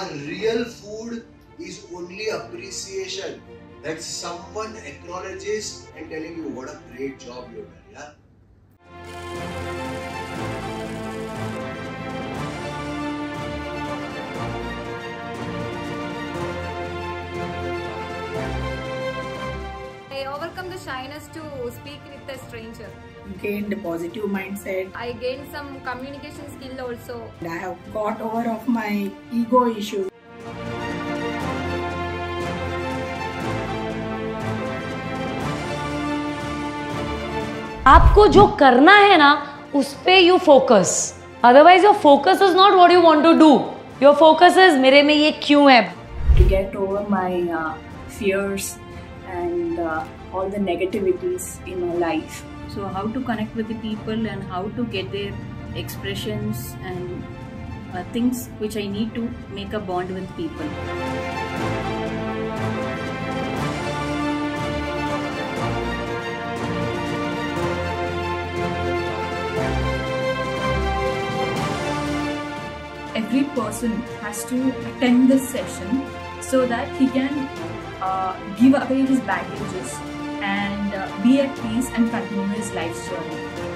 Our real food is only appreciation that someone acknowledges and telling you what a great job you've done. Yeah. I overcome the shyness to speak with a stranger. gained a positive mindset. I gained some communication skill also. I have got over of my ego issues. आपको जो करना है ना उस पे you focus otherwise your focus is not what you want to do your focus is मेरे में ये क्यों है to get over my uh, fears and uh, all the negativities in my life. So, how to connect with the people and how to get their expressions and uh, things which I need to make a bond with people. every person has to attend this session so that he can uh, give away his baggages and uh, be at peace and continue his life's journey.